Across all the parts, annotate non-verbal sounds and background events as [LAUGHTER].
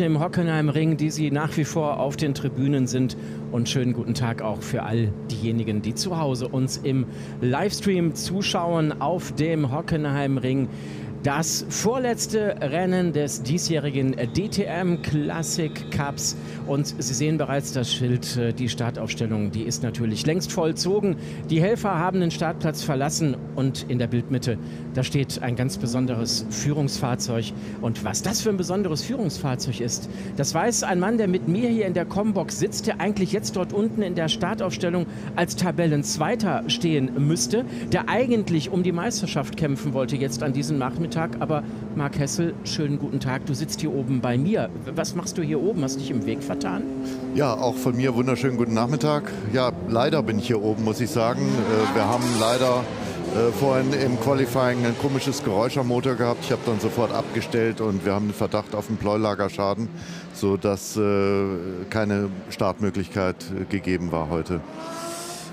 im Hockenheimring, die Sie nach wie vor auf den Tribünen sind. Und schönen guten Tag auch für all diejenigen, die zu Hause uns im Livestream zuschauen auf dem Hockenheimring. Das vorletzte Rennen des diesjährigen DTM Classic Cups. Und Sie sehen bereits das Schild, äh, die Startaufstellung, die ist natürlich längst vollzogen. Die Helfer haben den Startplatz verlassen und in der Bildmitte, da steht ein ganz besonderes Führungsfahrzeug. Und was das für ein besonderes Führungsfahrzeug ist, das weiß ein Mann, der mit mir hier in der Combox sitzt, der eigentlich jetzt dort unten in der Startaufstellung als Tabellenzweiter stehen müsste, der eigentlich um die Meisterschaft kämpfen wollte jetzt an diesem Nachmittag Nachmittag. Aber Marc Hessel, schönen guten Tag. Du sitzt hier oben bei mir. Was machst du hier oben? Hast dich im Weg vertan? Ja, auch von mir wunderschönen guten Nachmittag. Ja, leider bin ich hier oben, muss ich sagen. Äh, wir haben leider äh, vorhin im Qualifying ein komisches Geräusch am Motor gehabt. Ich habe dann sofort abgestellt und wir haben den Verdacht auf einen Pleulagerschaden, sodass äh, keine Startmöglichkeit gegeben war heute.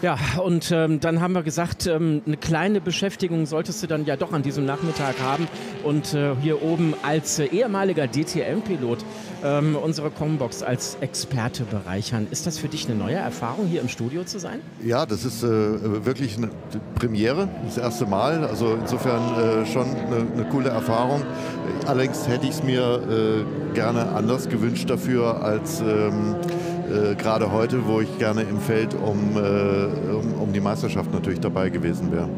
Ja, und ähm, dann haben wir gesagt, ähm, eine kleine Beschäftigung solltest du dann ja doch an diesem Nachmittag haben. Und äh, hier oben als äh, ehemaliger DTM-Pilot ähm, unsere Combox als Experte bereichern. Ist das für dich eine neue Erfahrung, hier im Studio zu sein? Ja, das ist äh, wirklich eine Premiere, das erste Mal. Also insofern äh, schon eine, eine, coole Erfahrung. Allerdings hätte ich es mir äh, gerne anders gewünscht dafür als ähm, äh, gerade heute, wo ich gerne im Feld um, äh, um, um die Meisterschaft natürlich dabei gewesen wäre.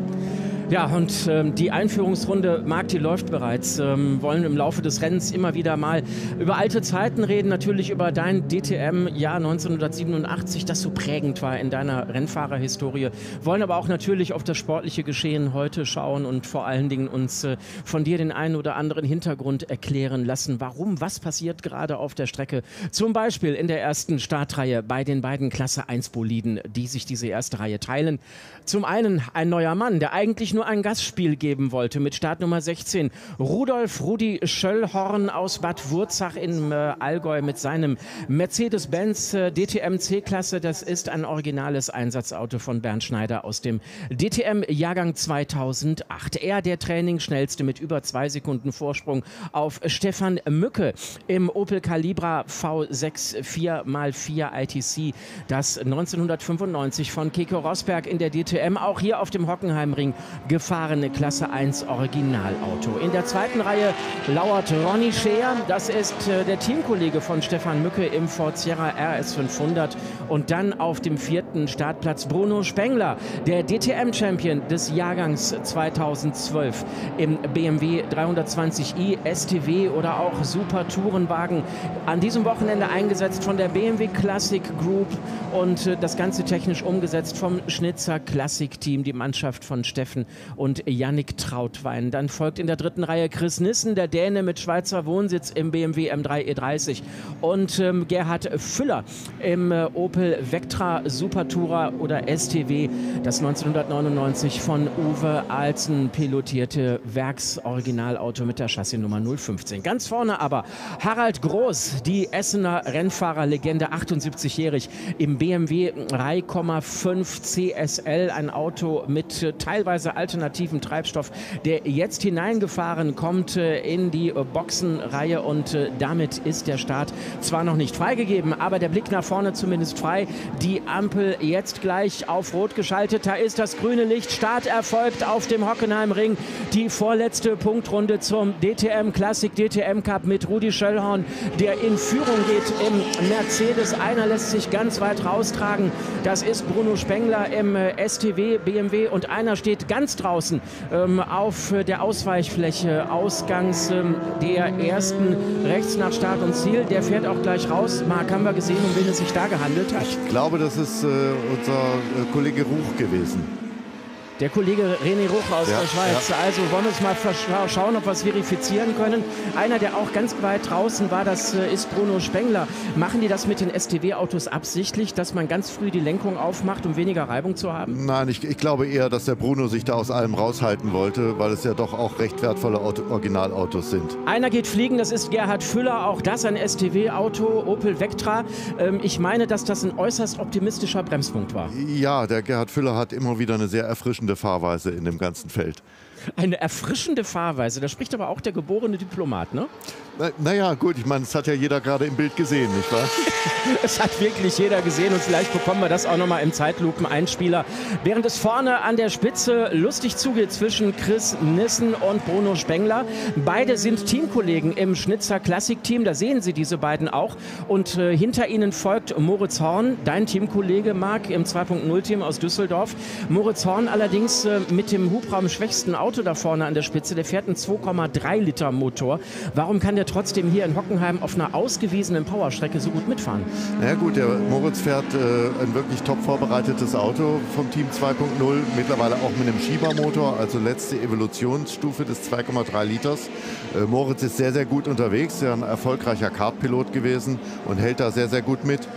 Ja, und ähm, die Einführungsrunde, Marc, die läuft bereits. Ähm, wollen im Laufe des Rennens immer wieder mal über alte Zeiten reden, natürlich über dein DTM-Jahr 1987, das so prägend war in deiner Rennfahrerhistorie. Wollen aber auch natürlich auf das sportliche Geschehen heute schauen und vor allen Dingen uns äh, von dir den einen oder anderen Hintergrund erklären lassen. Warum, was passiert gerade auf der Strecke? Zum Beispiel in der ersten Startreihe bei den beiden Klasse 1 Boliden, die sich diese erste Reihe teilen. Zum einen ein neuer Mann, der eigentlich nur ein Gastspiel geben wollte mit Startnummer 16. Rudolf Rudi Schöllhorn aus Bad Wurzach im äh, Allgäu mit seinem Mercedes-Benz äh, DTM C-Klasse. Das ist ein originales Einsatzauto von Bernd Schneider aus dem DTM-Jahrgang 2008. Er der Trainingsschnellste mit über zwei Sekunden Vorsprung auf Stefan Mücke im Opel Calibra V6 4x4 ITC, das 1995 von Keke Rosberg in der DTM auch hier auf dem Hockenheimring gefahrene Klasse 1 Originalauto. In der zweiten Reihe lauert Ronny Scheer. Das ist äh, der Teamkollege von Stefan Mücke im Ford Sierra RS 500. Und dann auf dem vierten Startplatz Bruno Spengler, der DTM-Champion des Jahrgangs 2012 im BMW 320i STW oder auch Super Tourenwagen. An diesem Wochenende eingesetzt von der BMW Classic Group und äh, das Ganze technisch umgesetzt vom Schnitzer Classic Team, die Mannschaft von Steffen und Yannick Trautwein. Dann folgt in der dritten Reihe Chris Nissen, der Däne mit Schweizer Wohnsitz im BMW M3 E30 und ähm, Gerhard Füller im äh, Opel Vectra Supertura oder STW, das 1999 von Uwe Alzen pilotierte Werksoriginalauto mit der Chassisnummer 015. Ganz vorne aber Harald Groß, die Essener Rennfahrerlegende, 78-jährig im BMW 3,5 CSL, ein Auto mit äh, teilweise alternativen Treibstoff, der jetzt hineingefahren kommt äh, in die äh, Boxenreihe und äh, damit ist der Start zwar noch nicht freigegeben, aber der Blick nach vorne zumindest frei. Die Ampel jetzt gleich auf Rot geschaltet. Da ist das grüne Licht. Start erfolgt auf dem Hockenheimring. Die vorletzte Punktrunde zum DTM Classic DTM Cup mit Rudi Schöllhorn, der in Führung geht im Mercedes. Einer lässt sich ganz weit raustragen. Das ist Bruno Spengler im STW BMW und einer steht ganz draußen ähm, auf der Ausweichfläche, ausgangs ähm, der ersten rechts nach Start und Ziel. Der fährt auch gleich raus. Marc, haben wir gesehen, um wen es sich da gehandelt hat? Ich glaube, das ist äh, unser äh, Kollege Ruch gewesen. Der Kollege René Ruch aus ja, der Schweiz. Ja. Also wollen wir uns mal schauen, ob wir es verifizieren können. Einer, der auch ganz weit draußen war, das äh, ist Bruno Spengler. Machen die das mit den STW-Autos absichtlich, dass man ganz früh die Lenkung aufmacht, um weniger Reibung zu haben? Nein, ich, ich glaube eher, dass der Bruno sich da aus allem raushalten wollte, weil es ja doch auch recht wertvolle Auto, Originalautos sind. Einer geht fliegen, das ist Gerhard Füller. Auch das ein STW-Auto, Opel Vectra. Ähm, ich meine, dass das ein äußerst optimistischer Bremspunkt war. Ja, der Gerhard Füller hat immer wieder eine sehr erfrischende überraschende Fahrweise in dem ganzen Feld. Eine erfrischende Fahrweise. Da spricht aber auch der geborene Diplomat, ne? naja, gut, ich meine, das hat ja jeder gerade im Bild gesehen, nicht wahr? [LAUGHS] es hat wirklich jeder gesehen und vielleicht bekommen wir das auch nochmal im Zeitlupen-Einspieler. Während es vorne an der Spitze lustig zugeht zwischen Chris Nissen und Bruno Spengler. Beide sind Teamkollegen im Schnitzer Klassikteam, da sehen Sie diese beiden auch. Und äh, hinter ihnen folgt Moritz Horn, dein Teamkollege, Marc, im 2.0-Team aus Düsseldorf. Moritz Horn allerdings äh, mit dem hubraumschwächsten Auto da vorne an der Spitze, der fährt einen 2,3 Liter Motor. Warum kann der trotzdem hier in Hockenheim auf einer ausgewiesenen Powerstrecke so gut mitfahren? Na ja, gut, der Moritz fährt äh, ein wirklich top vorbereitetes Auto vom Team 2.0, mittlerweile auch mit einem Schiebermotor, also letzte Evolutionsstufe des 2,3 Liters. Äh, Moritz ist sehr, sehr gut unterwegs, er ist ein erfolgreicher Kartpilot gewesen und hält da sehr, sehr gut mit.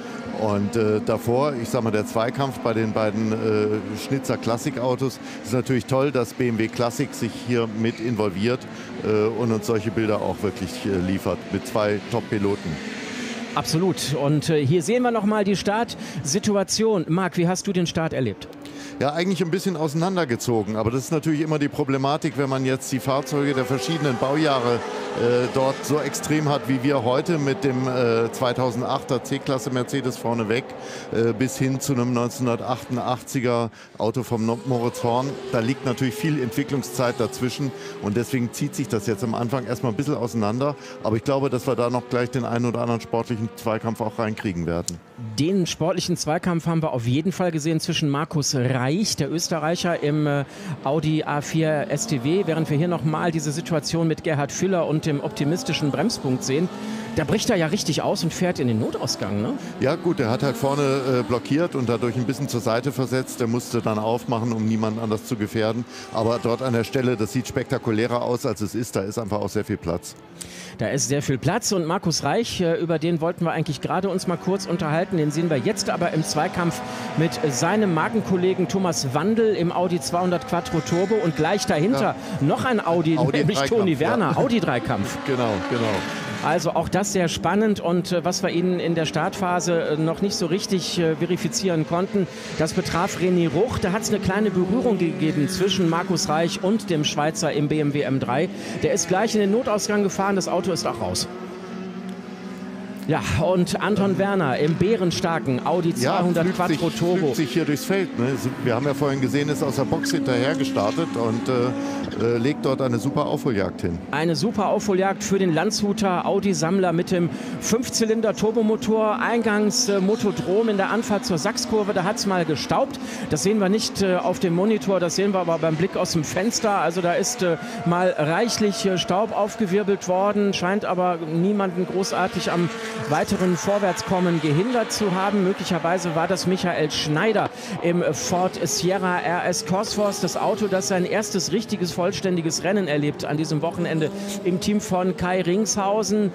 Und äh, davor, ich sag mal, der Zweikampf bei den beiden äh, Schnitzer Klassikautos ist natürlich toll, dass BMW Classic sich hier mit involviert äh, und uns solche Bilder auch wirklich äh, liefert mit zwei Top-Piloten. Absolut. Und äh, hier sehen wir nochmal die Startsituation. Marc, wie hast du den Start erlebt? ja eigentlich ein bisschen auseinandergezogen. Aber das ist natürlich immer die Problematik, wenn man jetzt die Fahrzeuge der verschiedenen Baujahre dort so extrem hat wie wir heute mit dem äh, 2008er C-Klasse Mercedes vorneweg äh, bis hin zu einem 1988er Auto vom Moritz Horn. Da liegt natürlich viel Entwicklungszeit dazwischen und deswegen zieht sich das jetzt am Anfang erstmal ein bisschen auseinander. Aber ich glaube, dass wir da noch gleich den einen oder anderen sportlichen Zweikampf auch reinkriegen werden. Den sportlichen Zweikampf haben wir auf jeden Fall gesehen zwischen Markus Reich, der Österreicher, im äh, Audi A4 STW, während wir hier nochmal diese Situation mit Gerhard Füller und dem optimistischen Bremspunkt sehen. Da bricht er ja richtig aus und fährt in den Notausgang, ne? Ja gut, er hat halt vorne äh, blockiert und dadurch ein bisschen zur Seite versetzt. Er musste dann aufmachen, um niemanden anders zu gefährden. Aber dort an der Stelle, das sieht spektakulärer aus, als es ist. Da ist einfach auch sehr viel Platz. Da ist sehr viel Platz und Markus Reich, äh, über den wollten wir eigentlich gerade uns mal kurz unterhalten. Den sehen wir jetzt aber im Zweikampf mit seinem Markenkollegen Thomas Wandel im Audi 200 Quattro Turbo und gleich dahinter ja. noch ein Audi, Audi nämlich Toni Werner, ja. Audi-Dreikampf. [LAUGHS] Genau, genau. Also auch das sehr spannend und äh, was wir Ihnen in der Startphase äh, noch nicht so richtig äh, verifizieren konnten, das betraf René Ruch. Da hat es eine kleine Berührung gegeben zwischen Markus Reich und dem Schweizer im BMW M3. Der ist gleich in den Notausgang gefahren, das Auto ist auch raus. Ja, und Anton Werner im bärenstarken Audi 200 ja, Quattro sich, Turbo. sich hier durchs Feld. Ne? Wir haben ja vorhin gesehen, ist aus der Box hinterher gestartet und äh, äh, legt dort eine super Aufholjagd hin. Eine super Aufholjagd für den Landshuter Audi-Sammler mit dem Fünfzylinder-Turbomotor. Eingangs äh, Motodrom in der Anfahrt zur Sachskurve. Da hat es mal gestaubt. Das sehen wir nicht äh, auf dem Monitor, das sehen wir aber beim Blick aus dem Fenster. Also da ist äh, mal reichlich äh, Staub aufgewirbelt worden, scheint aber niemanden großartig am weiteren Vorwärtskommen gehindert zu haben. Möglicherweise war das Michael Schneider im Ford Sierra RS Cosforce, das Auto, das sein erstes richtiges, vollständiges Rennen erlebt an diesem Wochenende im Team von Kai Ringshausen.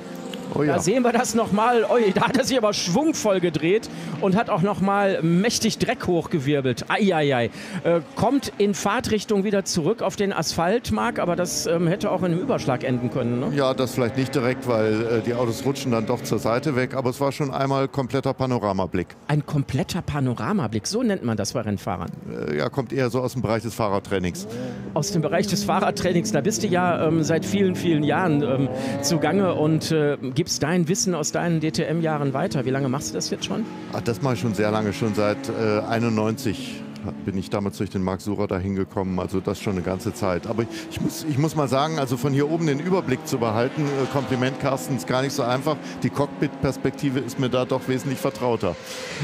Oh ja. Da sehen wir das nochmal. Oh, da hat er sich aber schwungvoll gedreht und hat auch nochmal mächtig Dreck hochgewirbelt. Eieiei. Äh, kommt in Fahrtrichtung wieder zurück auf den Asphalt, Marc, aber das ähm, hätte auch in einem Überschlag enden können. Ne? Ja, das vielleicht nicht direkt, weil äh, die Autos rutschen dann doch zur Seite weg, aber es war schon einmal kompletter Panoramablick. Ein kompletter Panoramablick, so nennt man das bei Rennfahrern. Äh, ja, kommt eher so aus dem Bereich des Fahrradtrainings. Aus dem Bereich des Fahrradtrainings, da bist du ja ähm, seit vielen, vielen Jahren ähm, zugange und äh, gibst dein Wissen aus deinen DTM-Jahren weiter. Wie lange machst du das jetzt schon? Ach, das mache ich schon sehr lange, schon seit äh, 91 bin ich damals durch den Marc Surer da hingekommen, also das schon eine ganze Zeit. Aber ich muss, ich muss mal sagen, also von hier oben den Überblick zu behalten, äh, Kompliment Carsten, ist gar nicht so einfach. Die Cockpit-Perspektive ist mir da doch wesentlich vertrauter.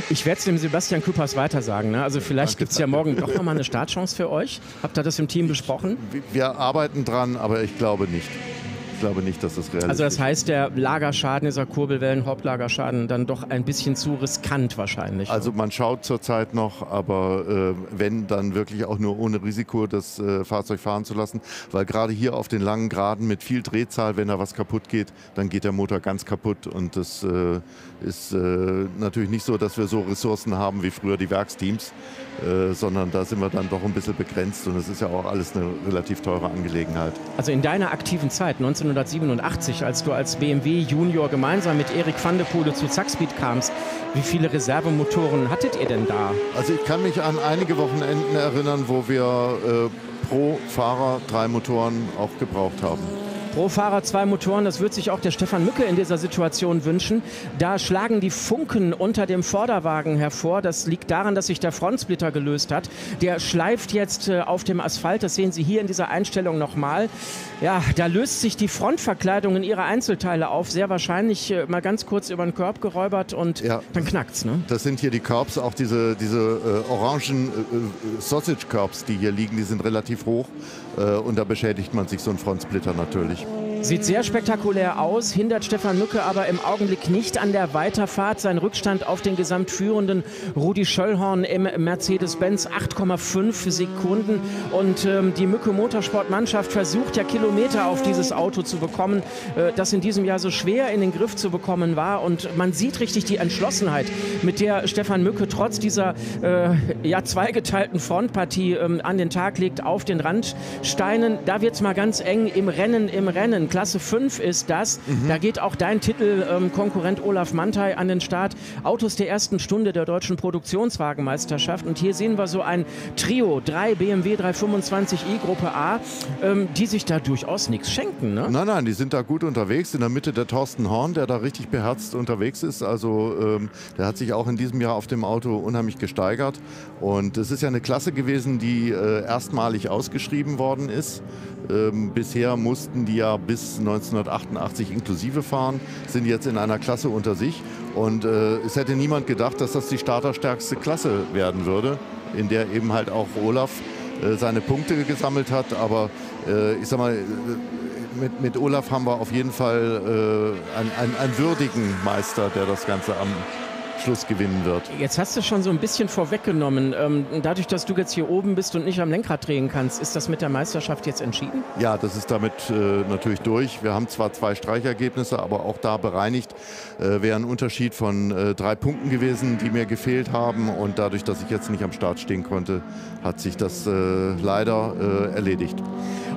Ich werde es dem Sebastian Küppers weiter sagen. Ne? Also vielleicht gibt es ja morgen doch nochmal eine Startchance für euch. Habt ihr das im Team besprochen? Wir arbeiten dran, aber ich glaube nicht glaube nicht, dass das realistisch ist. Also das heißt, der Lagerschaden, dieser Kurbelwellen-Hauptlagerschaden, dann doch ein bisschen zu riskant wahrscheinlich. Also man schaut zurzeit noch, aber äh, wenn, dann wirklich auch nur ohne Risiko das äh, Fahrzeug fahren zu lassen, weil gerade hier auf den langen Geraden mit viel Drehzahl, wenn da was kaputt geht, dann geht der Motor ganz kaputt und das äh, ist äh, natürlich nicht so, dass wir so Ressourcen haben wie früher die Werksteams, äh, sondern da sind wir dann doch ein bisschen begrenzt und es ist ja auch alles eine relativ teure Angelegenheit. Also in deiner aktiven Zeit, 1987, als du als BMW Junior gemeinsam mit Erik van der Poele zu Zackspeed kamst, wie viele Reservemotoren hattet ihr denn da? Also ich kann mich an einige Wochenenden erinnern, wo wir äh, pro Fahrer drei Motoren auch gebraucht haben. Pro Fahrer zwei Motoren, das wird sich auch der Stefan Mücke in dieser Situation wünschen. Da schlagen die Funken unter dem Vorderwagen hervor. Das liegt daran, dass sich der Frontsplitter gelöst hat. Der schleift jetzt äh, auf dem Asphalt. Das sehen Sie hier in dieser Einstellung nochmal. Ja, da löst sich die Frontverkleidung in ihre Einzelteile auf. Sehr wahrscheinlich äh, mal ganz kurz über den Korb geräubert und ja, dann knackt's. Ne? Das sind hier die Korbs, auch diese, diese äh, orangen äh, Sausage Korbs, die hier liegen, die sind relativ hoch. Und da beschädigt man sich so einen Frontsplitter natürlich. Sieht sehr spektakulär aus, hindert Stefan Mücke aber im Augenblick nicht an der Weiterfahrt. Sein Rückstand auf den gesamtführenden Rudi Schöllhorn im Mercedes-Benz 8,5 Sekunden. Und ähm, die Mücke Motorsportmannschaft versucht ja Kilometer auf dieses Auto zu bekommen, äh, das in diesem Jahr so schwer in den Griff zu bekommen war. Und man sieht richtig die Entschlossenheit, mit der Stefan Mücke trotz dieser äh, ja, zweigeteilten Frontpartie ähm, an den Tag legt auf den Randsteinen. Da wird es mal ganz eng im Rennen, im Rennen. Klasse 5 ist das. Mhm. Da geht auch dein Titelkonkurrent ähm, Olaf Mantei an den Start. Autos der ersten Stunde der deutschen Produktionswagenmeisterschaft. Und hier sehen wir so ein Trio, drei BMW 325i Gruppe A, ähm, die sich da durchaus nichts schenken. Ne? Nein, nein, die sind da gut unterwegs. In der Mitte der Thorsten Horn, der da richtig beherzt unterwegs ist. Also ähm, der hat sich auch in diesem Jahr auf dem Auto unheimlich gesteigert. Und es ist ja eine Klasse gewesen, die äh, erstmalig ausgeschrieben worden ist. Ähm, bisher mussten die ja bis 1988 inklusive fahren, sind jetzt in einer Klasse unter sich. Und äh, es hätte niemand gedacht, dass das die starterstärkste Klasse werden würde, in der eben halt auch Olaf äh, seine Punkte gesammelt hat. Aber äh, ich sag mal, äh, mit, mit, Olaf haben wir auf jeden Fall äh, einen, einen, einen würdigen Meister, der das Ganze am Schluss gewinnen wird. Jetzt hast du schon so ein bisschen vorweggenommen. Ähm, dadurch, dass du jetzt hier oben bist und nicht am Lenkrad drehen kannst, ist das mit der Meisterschaft jetzt entschieden? Ja, das ist damit äh, natürlich durch. Wir haben zwar zwei Streichergebnisse, aber auch da bereinigt. Äh, Wäre ein Unterschied von äh, drei Punkten gewesen, die mir gefehlt haben. Und dadurch, dass ich jetzt nicht am Start stehen konnte, hat sich das äh, leider äh, erledigt.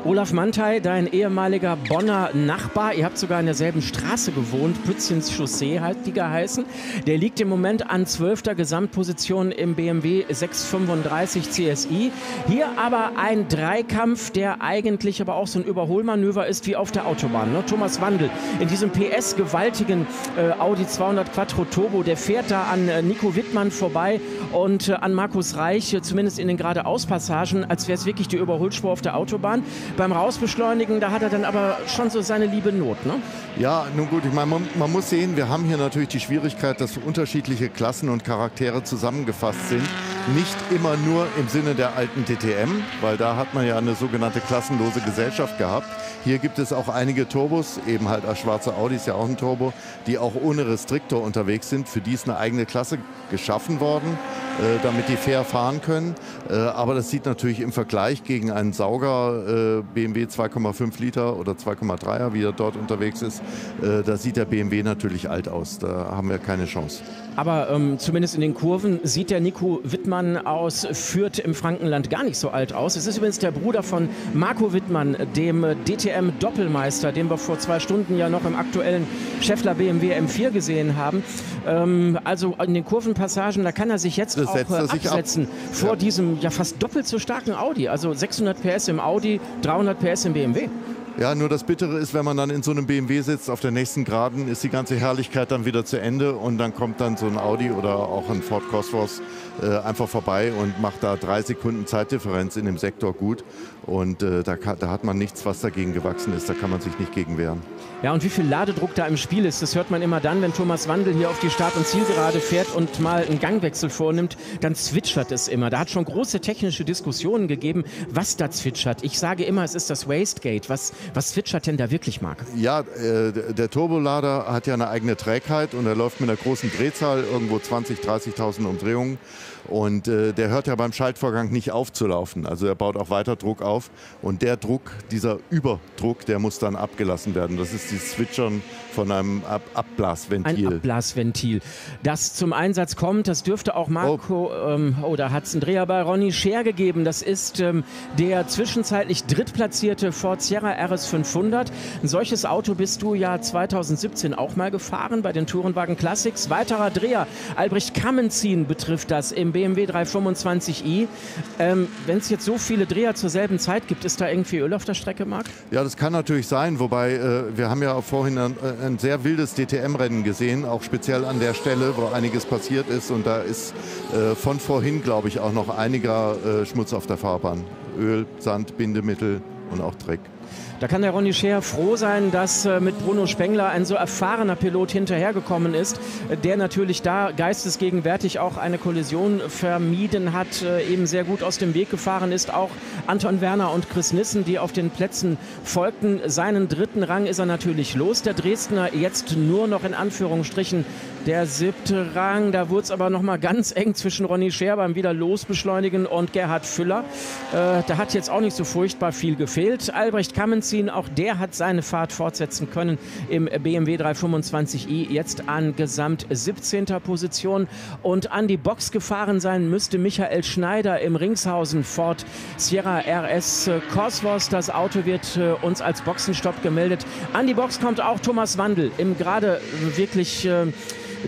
Olaf Mantei, dein ehemaliger Bonner Nachbar, ihr habt sogar in derselben Straße gewohnt, Pützchens Chaussee hat die geheißen. Der liegt im Moment an 12. Gesamtposition im BMW 635 CSI. Hier aber ein Dreikampf, der eigentlich aber auch so ein Überholmanöver ist wie auf der Autobahn. Ne? Thomas Wandel in diesem PS-gewaltigen äh, Audi 200 Quattro Turbo, der fährt da an äh, Nico Wittmann vorbei und äh, an Markus Reich, äh, zumindest in den geradeauspassagen, als wäre es wirklich die Überholspur auf der Autobahn. Beim Rausbeschleunigen, da hat er dann aber schon so seine liebe Not, ne? Ja, nun gut, ich meine, man, man muss sehen, wir haben hier natürlich die Schwierigkeit, dass unterschiedliche Klassen und Charaktere zusammengefasst sind. Nicht immer nur im Sinne der alten DTM, weil da hat man ja eine sogenannte klassenlose Gesellschaft gehabt. Hier gibt es auch einige Turbos, eben halt als schwarze Audi ist ja auch ein Turbo, die auch ohne Restriktor unterwegs sind. Für die ist eine eigene Klasse geschaffen worden. Äh, damit die fair fahren können. Äh, aber das sieht natürlich im Vergleich gegen einen Sauger äh, BMW 2,5 Liter oder 2,3er, wie er dort unterwegs ist, da sieht der BMW natürlich alt aus. Da haben wir keine Chance. Aber ähm, zumindest in den Kurven sieht der Nico Wittmann aus Fürth im Frankenland gar nicht so alt aus. Es ist übrigens der Bruder von Marco Wittmann, dem DTM-Doppelmeister, den wir vor zwei Stunden ja noch im aktuellen Scheffler BMW M4 gesehen haben. Ähm, also in den Kurvenpassagen, da kann er sich jetzt auch äh, absetzen ab. vor ja. diesem ja fast doppelt so starken Audi. Also 600 PS im Audi, 300 PS im BMW. Ja, nur das Bittere ist, wenn man dann in so einem BMW sitzt, auf der nächsten Geraden ist die ganze Herrlichkeit dann wieder zu Ende und dann kommt dann so ein Audi oder auch ein Ford Cosworth äh, einfach vorbei und macht da drei Sekunden Zeitdifferenz in dem Sektor gut. Und äh, da, da, hat man nichts, was dagegen gewachsen ist. Da kann man sich nicht gegen wehren. Ja, und wie viel Ladedruck da im Spiel ist, das hört man immer dann, wenn Thomas Wandel hier auf die Start- und Zielgerade fährt und mal einen Gangwechsel vornimmt, dann zwitschert es immer. Da hat schon große technische Diskussionen gegeben, was da zwitschert. Ich sage immer, es ist das Wastegate. Was, was zwitschert denn da wirklich, Marc? Ja, äh, der Turbolader hat ja eine eigene Trägheit und er läuft mit einer großen Drehzahl, irgendwo 20.000, 30.000 Umdrehungen. Und äh, der hört ja beim Schaltvorgang nicht auf zu laufen. Also er baut auch weiter Druck auf. Und der Druck, dieser Überdruck, der muss dann abgelassen werden. Das ist das Switchern von einem Ab Abblasventil. Ein Abblasventil, das zum Einsatz kommt. Das dürfte auch Marco, oh, ähm, oh da hat es einen Dreher bei Ronny Scher gegeben. Das ist ähm, der zwischenzeitlich drittplatzierte Ford Sierra RS 500. Ein solches Auto bist du ja 2017 auch mal gefahren bei den Tourenwagen Classics. Weiterer Dreher, Albrecht Kammenzin betrifft das im BMW 325i. Ähm, Wenn es jetzt so viele Dreher zur selben Zeit gibt, ist da irgendwie Öl auf der Strecke, Marc? Ja, das kann natürlich sein, wobei äh, wir haben ja auch vorhin ein, äh, ein sehr wildes DTM-Rennen gesehen, auch speziell an der Stelle, wo einiges passiert ist und da ist äh, von vorhin, glaube ich, auch noch einiger äh, Schmutz auf der Fahrbahn. Öl, Sand, Bindemittel und auch Dreck. Da kann der Ronny Scheer froh sein, dass äh, mit Bruno Spengler ein so erfahrener Pilot hinterhergekommen ist, äh, der natürlich da geistesgegenwärtig auch eine Kollision vermieden hat, äh, eben sehr gut aus dem Weg gefahren ist. Auch Anton Werner und Chris Nissen, die auf den Plätzen folgten. Seinen dritten Rang ist er natürlich los. Der Dresdner jetzt nur noch in Anführungsstrichen der siebte Rang. Da wurde es aber noch mal ganz eng zwischen Ronny Scher beim wieder losbeschleunigen und Gerhard Füller. Da hat jetzt auch nicht so furchtbar viel gefehlt. Albrecht Kammenzin, auch der hat seine Fahrt fortsetzen können im BMW 325i. Jetzt an Gesamt 17. Position. Und an die Box gefahren sein müsste Michael Schneider im Ringshausen Ford Sierra RS Cosworth. Das Auto wird äh, uns als Boxenstopp gemeldet. An die Box kommt auch Thomas Wandel im gerade wirklich äh,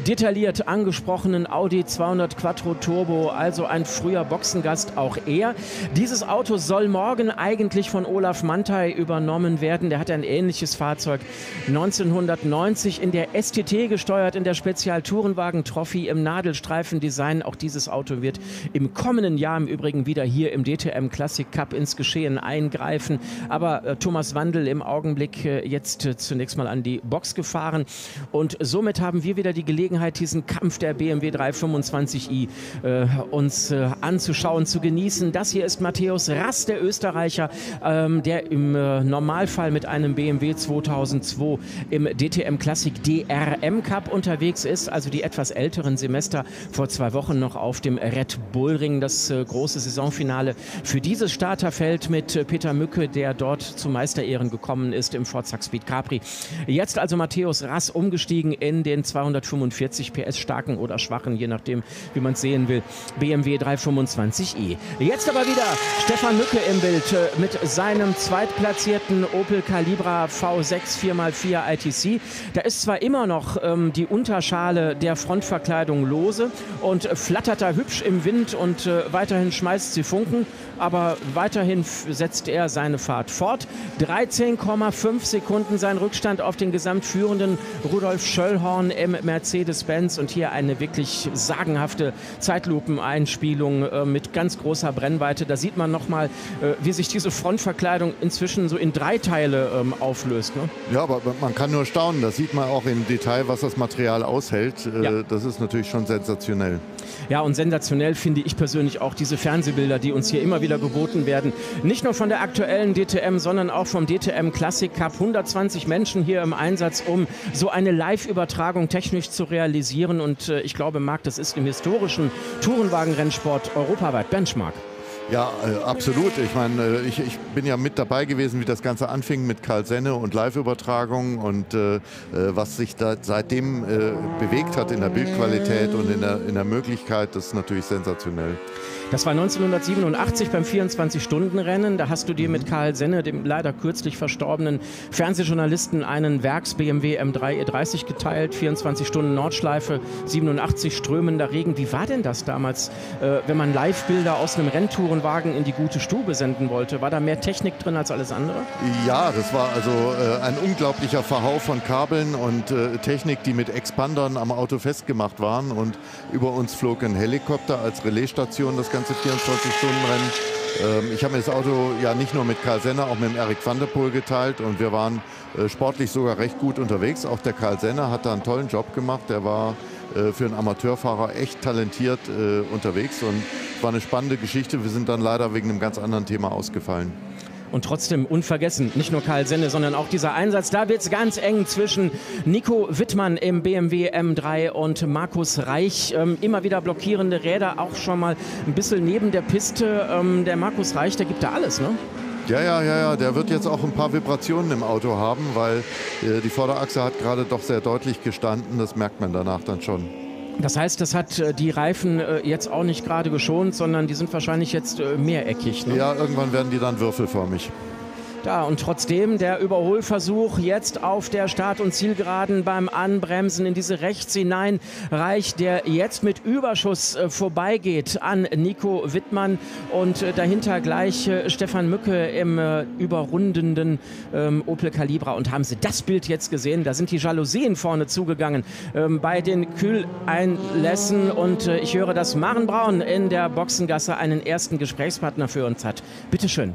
detailliert angesprochenen Audi 200 Quattro Turbo, also ein früher Boxengast auch er. Dieses Auto soll morgen eigentlich von Olaf Mantei übernommen werden. Der hat ein ähnliches Fahrzeug 1990 in der STT gesteuert, in der Spezial-Tourenwagen Trophy im Nadelstreifen-Design. Auch dieses Auto wird im kommenden Jahr im Übrigen wieder hier im DTM Classic Cup ins Geschehen eingreifen. Aber äh, Thomas Wandel im Augenblick äh, jetzt äh, zunächst mal an die Box gefahren. Und somit haben wir wieder die Gelegenheit, diesen Kampf der BMW 325i äh, uns äh, anzuschauen, zu genießen. Das hier ist Matthäus Rass, der Österreicher, ähm, der im äh, Normalfall mit einem BMW 2002 im DTM Classic DRM Cup unterwegs ist, also die etwas älteren Semester vor zwei Wochen noch auf dem Red Bull Ring, das äh, große Saisonfinale für dieses Starterfeld mit äh, Peter Mücke, der dort zu Meisterehren gekommen ist im Ford Speed Capri. Jetzt also Matthäus Rass umgestiegen in den 245 40 PS starken oder schwachen, je nachdem, wie man es sehen will, BMW 325i. Jetzt aber wieder Stefan Mücke im Bild äh, mit seinem zweitplatzierten Opel Calibra V6 4x4 ITC. Da ist zwar immer noch ähm, die Unterschale der Frontverkleidung lose und flattert da hübsch im Wind und äh, weiterhin schmeißt sie Funken, aber weiterhin setzt er seine Fahrt fort. 13,5 Sekunden sein Rückstand auf den gesamtführenden Rudolf Schöllhorn im Mercedes-Benz und hier eine wirklich sagenhafte Zeitlupeneinspielung äh, mit ganz großer Brennweite. Da sieht man nochmal, äh, wie sich diese Frontverkleidung inzwischen so in drei Teile ähm, auflöst. Ne? Ja, aber man kann nur staunen. Da sieht man auch im Detail, was das Material aushält. Äh, Ja. Das ist natürlich schon sensationell. Ja, und sensationell finde ich persönlich auch diese Fernsehbilder, die uns hier immer wieder geboten werden. Nicht nur von der aktuellen DTM, sondern auch vom DTM Classic Cup. 120 Menschen hier im Einsatz, um so eine Live-Übertragung technisch zu realisieren. Und äh, ich glaube, Marc, das ist im historischen Tourenwagen-Rennsport europaweit Benchmark. Ja, äh, absolut. Ich meine, äh, ich, ich bin ja mit dabei gewesen, wie das Ganze anfing mit Karl Senne und Live-Übertragung und äh, äh, was sich da seitdem äh, bewegt hat in der Bildqualität und in der, in der Möglichkeit, das ist natürlich sensationell. Das war 1987 beim 24-Stunden-Rennen. Da hast du dir mit Karl Senne, dem leider kürzlich verstorbenen Fernsehjournalisten, einen Werks-BMW M3 E30 geteilt. 24 Stunden Nordschleife, 87 strömender Regen. Wie war denn das damals, äh, wenn man Live-Bilder aus einem Renntourenwagen in die gute Stube senden wollte? War da mehr Technik drin als alles andere? Ja, das war also äh, ein unglaublicher Verhau von Kabeln und äh, Technik, die mit Expandern am Auto festgemacht waren. Und über uns flog ein Helikopter als Relaisstation das ganze 24-Stunden-Rennen. Ähm, ich habe mir das Auto ja nicht nur mit Karl Senner, auch mit dem Erik van der Poel geteilt und wir waren äh, sportlich sogar recht gut unterwegs. Auch der Karl Senner hat da einen tollen Job gemacht. Der war äh, für einen Amateurfahrer echt talentiert äh, unterwegs und war eine spannende Geschichte. Wir sind dann leider wegen einem ganz anderen Thema ausgefallen. Und trotzdem unvergessen, nicht nur Karl Senne, sondern auch dieser Einsatz. Da wird es ganz eng zwischen Nico Wittmann im BMW M3 und Markus Reich. Ähm, immer wieder blockierende Räder, auch schon mal ein bisschen neben der Piste. Ähm, der Markus Reich, der gibt da alles, ne? Ja, ja, ja, ja, der wird jetzt auch ein paar Vibrationen im Auto haben, weil äh, die Vorderachse hat gerade doch sehr deutlich gestanden. Das merkt man danach dann schon. Das heißt, das hat äh, die Reifen äh, jetzt auch nicht gerade geschont, sondern die sind wahrscheinlich jetzt äh, mehreckig. Ne? Ja, irgendwann werden die dann würfelförmig. Ja, und trotzdem der Überholversuch jetzt auf der Start- und Zielgeraden beim Anbremsen in diese rechts hinein reicht, der jetzt mit Überschuss äh, vorbeigeht an Nico Wittmann und äh, dahinter gleich äh, Stefan Mücke im überrundenden ähm, Opel Calibra. Und haben Sie das Bild jetzt gesehen? Da sind die Jalousien vorne zugegangen ähm, bei den Kühleinlässen und ich höre, dass Maren Braun in der Boxengasse einen ersten Gesprächspartner für uns hat. Bitte schön.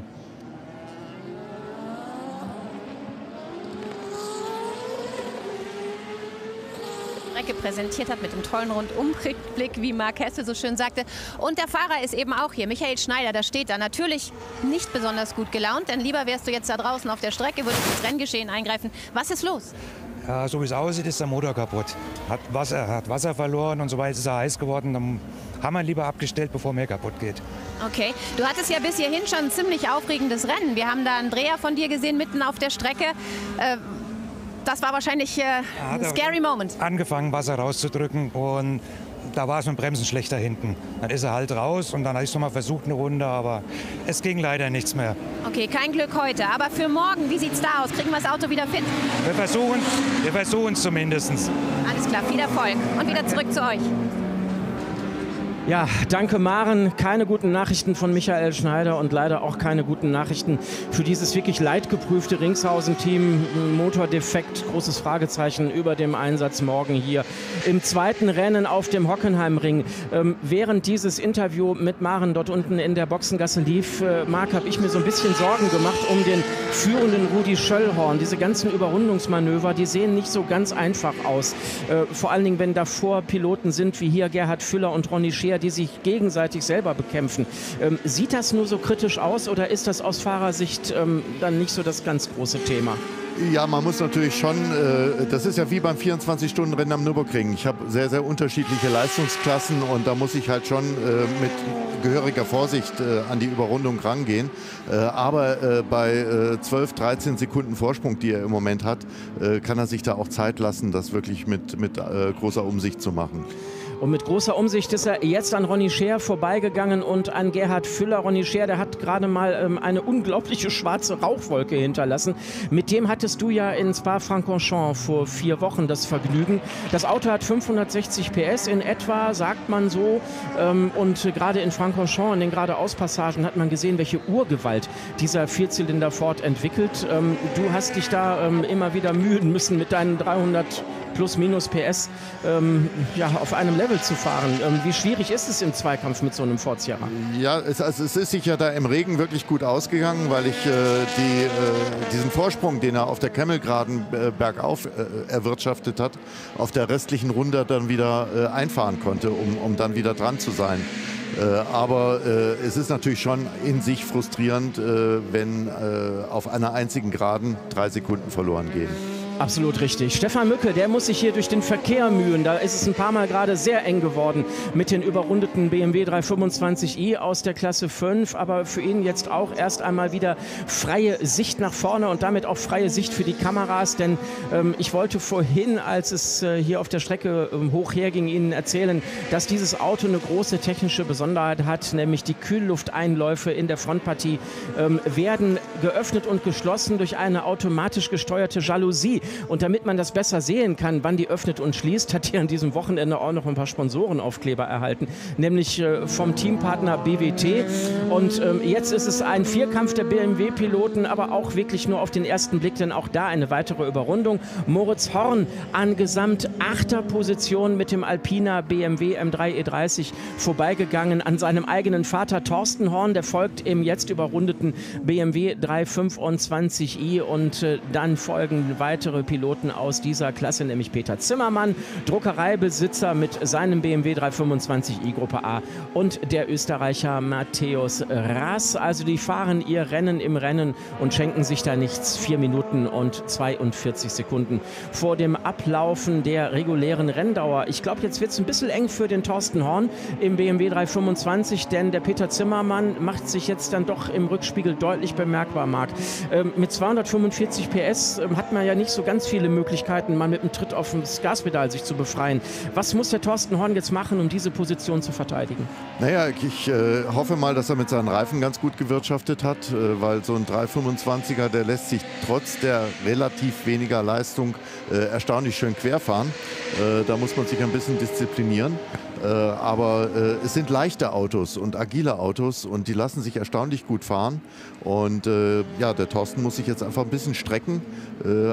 Strecke präsentiert hat mit dem tollen Rundumblick, wie Mark Hesse so schön sagte. Und der Fahrer ist eben auch hier, Michael Schneider, da steht da natürlich nicht besonders gut gelaunt, denn lieber wärst du jetzt da draußen auf der Strecke, würdest ins Renngeschehen eingreifen. Was ist los? Ja, so wie es aussieht, ist der Motor kaputt. Hat Wasser, hat Wasser verloren und so weiter, ist er heiß geworden. Dann haben wir lieber abgestellt, bevor mehr kaputt geht. Okay, du hattest ja bis hierhin schon ein ziemlich aufregendes Rennen. Wir haben da einen Dreher von dir gesehen, mitten auf der Strecke. Äh, das war wahrscheinlich äh, ein scary Moment. Angefangen, Wasser rauszudrücken und da war es mit dem Bremsen schlechter hinten. Dann ist er halt raus und dann habe ich es nochmal versucht, eine Runde, aber es ging leider nichts mehr. Okay, kein Glück heute. Aber für morgen, wie sieht es da aus? Kriegen wir das Auto wieder fit? Wir versuchen wir versuchen es zumindest. Alles klar, viel Erfolg. Und wieder zurück zu euch. Ja, danke Maren. Keine guten Nachrichten von Michael Schneider und leider auch keine guten Nachrichten für dieses wirklich leidgeprüfte Ringshausen-Team. Motordefekt, großes Fragezeichen über dem Einsatz morgen hier im zweiten Rennen auf dem Hockenheimring. Ähm, während dieses Interview mit Maren dort unten in der Boxengasse lief, äh, Marc, habe ich mir so ein bisschen Sorgen gemacht um den führenden Rudi Schöllhorn. Diese ganzen Überrundungsmanöver, die sehen nicht so ganz einfach aus. Äh, vor allen Dingen, wenn davor Piloten sind wie hier Gerhard Füller und Ronny Scheer, die sich gegenseitig selber bekämpfen. Ähm, sieht das nur so kritisch aus oder ist das aus Fahrersicht ähm, dann nicht so das ganz große Thema? Ja, man muss natürlich schon, äh, das ist ja wie beim 24-Stunden-Rennen am Nürburgring. Ich habe sehr, sehr unterschiedliche Leistungsklassen und da muss ich halt schon äh, mit gehöriger Vorsicht äh, an die Überrundung rangehen. Äh, aber äh, bei 12, 13 Sekunden Vorsprung, die er im Moment hat, äh, kann er sich da auch Zeit lassen, das wirklich mit, mit großer Umsicht zu machen. Und mit großer Umsicht ist er jetzt an Ronny Scher vorbeigegangen und an Gerhard Füller. Ronny Scher, der hat gerade mal ähm, eine unglaubliche schwarze Rauchwolke hinterlassen. Mit dem hattest du ja in Spa-Francorchamps vor vier Wochen das Vergnügen. Das Auto hat 560 PS in etwa, sagt man so. Ähm, und gerade in Francorchamps, in den geradeauspassagen, hat man gesehen, welche Urgewalt dieser Vierzylinder Ford entwickelt. Ähm, du hast dich da ähm, immer wieder mühen müssen mit deinen 300 plus minus PS ähm, ja, auf einem Level zu fahren. Ähm, wie schwierig ist es im Zweikampf mit so einem Ford? Ja, es, also es ist sich ja da im Regen wirklich gut ausgegangen, weil ich äh, die, äh, diesen Vorsprung, den er auf der Kemmelgraden äh, bergauf äh, erwirtschaftet hat, auf der restlichen Runde dann wieder äh, einfahren konnte, um, um dann wieder dran zu sein. Äh, aber äh, es ist natürlich schon in sich frustrierend, äh, wenn auf einer einzigen Geraden drei Sekunden verloren gehen. Absolut richtig. Stefan Mücke, der muss sich hier durch den Verkehr mühen. Da ist es ein paar Mal gerade sehr eng geworden mit den überrundeten BMW 325i aus der Klasse 5. Aber für ihn jetzt auch erst einmal wieder freie Sicht nach vorne und damit auch freie Sicht für die Kameras. Denn ähm, ich wollte vorhin, als es äh, hier auf der Strecke ähm, hoch herging, Ihnen erzählen, dass dieses Auto eine große technische Besonderheit hat, nämlich die Kühllufteinläufe in der Frontpartie ähm, werden geöffnet und geschlossen durch eine automatisch gesteuerte Jalousie. Und damit man das besser sehen kann, wann die öffnet und schließt, hat hier an diesem Wochenende auch noch ein paar Sponsorenaufkleber erhalten, nämlich äh, vom Teampartner BWT. Und ähm, jetzt ist es ein Vierkampf der BMW-Piloten, aber auch wirklich nur auf den ersten Blick, denn auch da eine weitere Überrundung. Moritz Horn an Gesamt achter Position mit dem Alpina BMW M3 E30 vorbeigegangen an seinem eigenen Vater Thorsten Horn, der folgt im jetzt überrundeten BMW 325i und äh, dann folgen weitere Piloten aus dieser Klasse, nämlich Peter Zimmermann, Druckereibesitzer mit seinem BMW 325i Gruppe A und der Österreicher Matthäus Rass. Also die fahren ihr Rennen im Rennen und schenken sich da nichts. Vier Minuten und 42 Sekunden vor dem Ablaufen der regulären Renndauer. Ich glaube, jetzt wird es ein bisschen eng für den Thorsten Horn im BMW 325, denn der Peter Zimmermann macht sich jetzt dann doch im Rückspiegel deutlich bemerkbar, Marc. Ähm, mit 245 PS ähm, hat man ja nicht so so ganz viele Möglichkeiten, mal mit dem Tritt auf das Gaspedal sich zu befreien. Was muss der Thorsten Horn jetzt machen, um diese Position zu verteidigen? Naja, ich äh, hoffe mal, dass er mit seinen Reifen ganz gut gewirtschaftet hat, äh, weil so ein 325er, der lässt sich trotz der relativ weniger Leistung äh, erstaunlich schön querfahren. Äh, da muss man sich ein bisschen disziplinieren. Äh, aber äh, es sind leichte Autos und agile Autos und die lassen sich erstaunlich gut fahren. Und äh, ja, der Thorsten muss sich jetzt einfach ein bisschen strecken,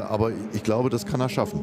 aber ich glaube, das kann er schaffen.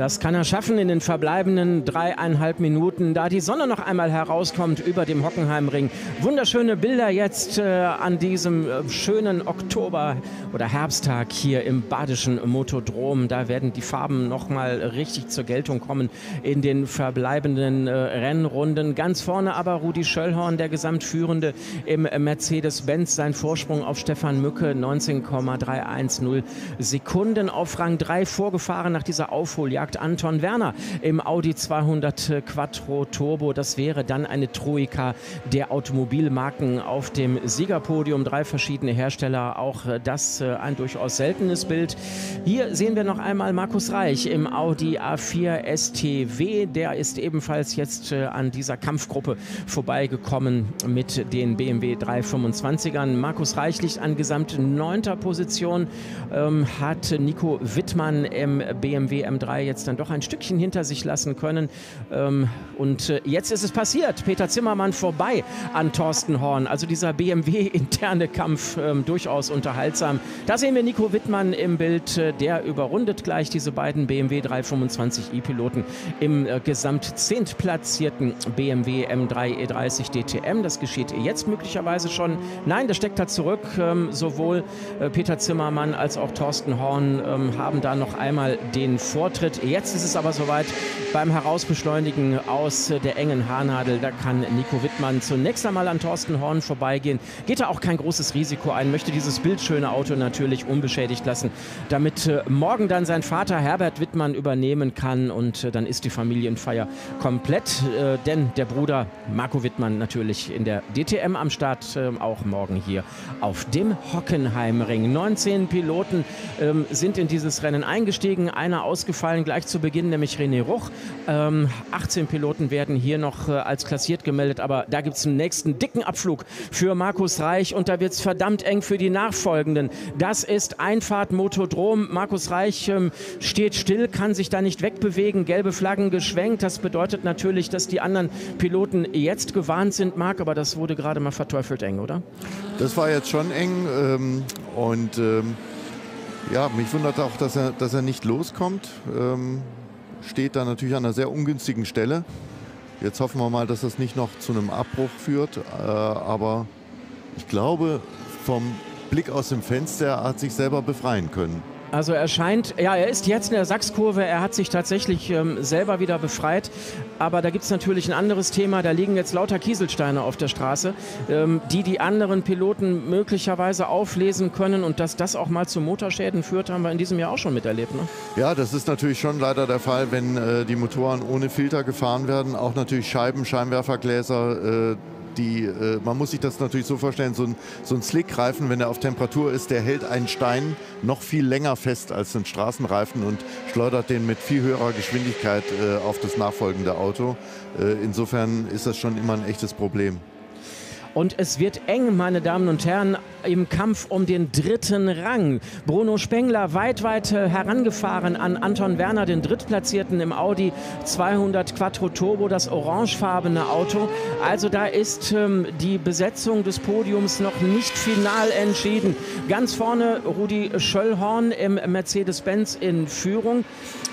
Das kann er schaffen in den verbleibenden dreieinhalb Minuten, da die Sonne noch einmal herauskommt über dem Hockenheimring. Wunderschöne Bilder jetzt äh, an diesem äh, schönen Oktober- oder Herbsttag hier im badischen Motodrom. Da werden die Farben noch mal richtig zur Geltung kommen in den verbleibenden äh, Rennrunden. Ganz vorne aber Rudi Schöllhorn, der Gesamtführende im Mercedes-Benz. Sein Vorsprung auf Stefan Mücke 19,310 Sekunden auf Rang 3 vorgefahren nach dieser Aufholjagd sagt Anton Werner im Audi 200 Quattro Turbo. Das wäre dann eine Troika der Automobilmarken auf dem Siegerpodium. Drei verschiedene Hersteller, auch das äh, ein durchaus seltenes Bild. Hier sehen wir noch einmal Markus Reich im Audi A4 STW. Der ist ebenfalls jetzt äh, an dieser Kampfgruppe vorbeigekommen mit den BMW 325ern. Markus Reich liegt an gesamt neunter Position, ähm, hat Nico Wittmann im BMW M3 jetzt dann doch ein Stückchen hinter sich lassen können. Ähm, und äh, jetzt ist es passiert. Peter Zimmermann vorbei an Thorsten Horn. Also dieser BMW-interne [LAUGHS] Kampf ähm, durchaus unterhaltsam. Da sehen wir Nico Wittmann im Bild. Äh, der überrundet gleich diese beiden BMW 325i-Piloten im äh, gesamt zehntplatzierten BMW M3 E30 DTM. Das geschieht jetzt möglicherweise schon. Nein, das steckt da zurück. Ähm, sowohl äh, Peter Zimmermann als auch Thorsten Horn ähm, haben da noch einmal den Vortritt. Jetzt ist es aber soweit beim Herausbeschleunigen aus der engen Haarnadel. Da kann Nico Wittmann zunächst einmal an Thorsten Horn vorbeigehen. Geht da auch kein großes Risiko ein, möchte dieses bildschöne Auto natürlich unbeschädigt lassen, damit äh, morgen dann sein Vater Herbert Wittmann übernehmen kann und äh, dann ist die Familienfeier komplett. Äh, denn der Bruder Marco Wittmann natürlich in der DTM am Start, auch morgen hier auf dem Hockenheimring. 19 Piloten ähm, sind in dieses Rennen eingestiegen, einer ausgefallen gleich zu Beginn, nämlich René Ruch. Ähm, 18 Piloten werden hier noch äh, als klassiert gemeldet, aber da gibt es einen nächsten dicken Abflug für Markus Reich und da wird es verdammt eng für die Nachfolgenden. Das ist Einfahrt Motodrom. Markus Reich ähm, steht still, kann sich da nicht wegbewegen, gelbe Flaggen geschwenkt. Das bedeutet natürlich, dass die anderen Piloten jetzt gewarnt sind, Marc, aber das wurde gerade mal verteufelt eng, oder? Das war jetzt schon eng ähm, und ähm ja, mich wundert auch, dass er, dass er nicht loskommt. Ähm, steht da natürlich an einer sehr ungünstigen Stelle. Jetzt hoffen wir mal, dass das nicht noch zu einem Abbruch führt. Äh, aber ich glaube, vom Blick aus dem Fenster er hat sich selber befreien können. Also er scheint, ja, er ist jetzt in der Sachskurve, er hat sich tatsächlich ähm, selber wieder befreit. Aber da gibt es natürlich ein anderes Thema, da liegen jetzt lauter Kieselsteine auf der Straße, ähm, die die anderen Piloten möglicherweise auflesen können. Und dass das auch mal zu Motorschäden führt, haben wir in diesem Jahr auch schon miterlebt. Ne? Ja, das ist natürlich schon leider der Fall, wenn äh, die Motoren ohne Filter gefahren werden. Auch natürlich Scheiben, Scheinwerfergläser. Äh, die, äh, man muss sich das natürlich so vorstellen, so ein, so ein Slickreifen, wenn er auf Temperatur ist, der hält einen Stein noch viel länger fest als ein Straßenreifen und schleudert den mit viel höherer Geschwindigkeit äh, auf das nachfolgende Auto. Äh, insofern ist das schon immer ein echtes Problem. Und es wird eng, meine Damen und Herren, im Kampf um den dritten Rang. Bruno Spengler weit, weit äh, herangefahren an Anton Werner, den Drittplatzierten im Audi 200 Quattro Turbo, das orangefarbene Auto. Also da ist ähm, die Besetzung des Podiums noch nicht final entschieden. Ganz vorne Rudi Schöllhorn im Mercedes-Benz in Führung.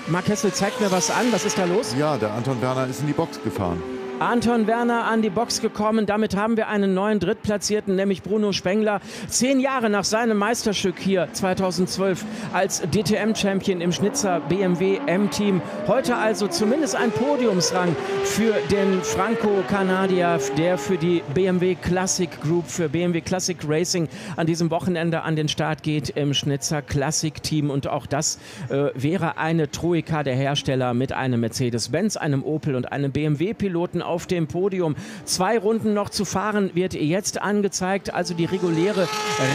Mark Hessel zeigt mir was an. Was ist da los? Ja, der Anton Werner ist in die Box gefahren. Anton Werner an die Box gekommen. Damit haben wir einen neuen Drittplatzierten, nämlich Bruno Spengler. Zehn Jahre nach seinem Meisterstück hier 2012 als DTM-Champion im Schnitzer BMW M-Team. Heute also zumindest ein Podiumsrang für den Franco-Kanadier, der für die BMW Classic Group, für BMW Classic Racing an diesem Wochenende an den Start geht im Schnitzer Classic Team. Und auch das äh, wäre eine Troika der Hersteller mit einem Mercedes-Benz, einem Opel und einem BMW-Piloten auf dem Podium. Zwei Runden noch zu fahren wird jetzt angezeigt. Also die reguläre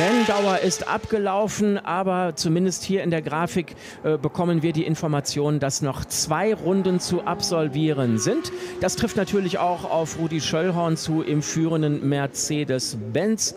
Renndauer ist abgelaufen, aber zumindest hier in der Grafik äh, bekommen wir die Information, dass noch zwei Runden zu absolvieren sind. Das trifft natürlich auch auf Rudi Schöllhorn zu im führenden Mercedes-Benz.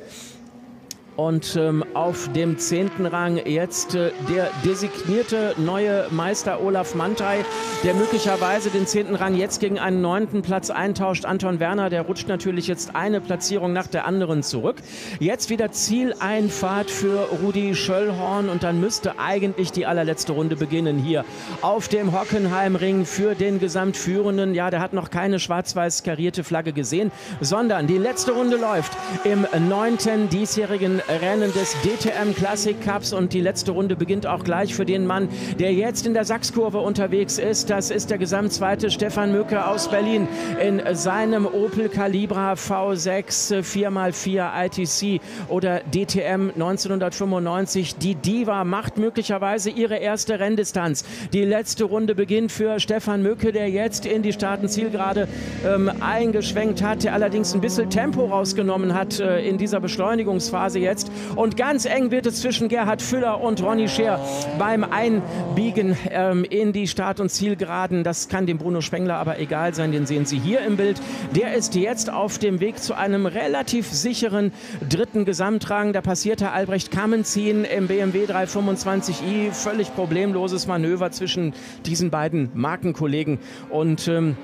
Und ähm, auf dem zehnten Rang jetzt äh, der designierte neue Meister Olaf Mantei, der möglicherweise den zehnten Rang jetzt gegen einen neunten Platz eintauscht. Anton Werner, der rutscht natürlich jetzt eine Platzierung nach der anderen zurück. Jetzt wieder Zieleinfahrt für Rudi Schöllhorn und dann müsste eigentlich die allerletzte Runde beginnen hier auf dem Hockenheimring für den Gesamtführenden. Ja, der hat noch keine schwarz-weiß karierte Flagge gesehen, sondern die letzte Runde läuft im neunten diesjährigen Rennen des DTM Classic Cups und die letzte Runde beginnt auch gleich für den Mann, der jetzt in der Sachskurve unterwegs ist. Das ist der Gesamtzweite Stefan Mücke aus Berlin in seinem Opel Calibra V6 4x4 ITC oder DTM 1995. Die Diva macht möglicherweise ihre erste Renndistanz. Die letzte Runde beginnt für Stefan Mücke, der jetzt in die Startenzielgerade ähm, eingeschwenkt hat, der allerdings ein bisschen Tempo rausgenommen hat äh, in dieser Beschleunigungsphase jetzt jetzt. Und ganz eng wird es zwischen Gerhard Füller und Ronny Scher beim Einbiegen ähm, in die Start- und Zielgeraden. Das kann dem Bruno Spengler aber egal sein, den sehen Sie hier im Bild. Der ist jetzt auf dem Weg zu einem relativ sicheren dritten Gesamtrang. Da passiert Herr Albrecht Kamenzin im BMW 325i. Völlig problemloses Manöver zwischen diesen beiden Markenkollegen. Und ähm,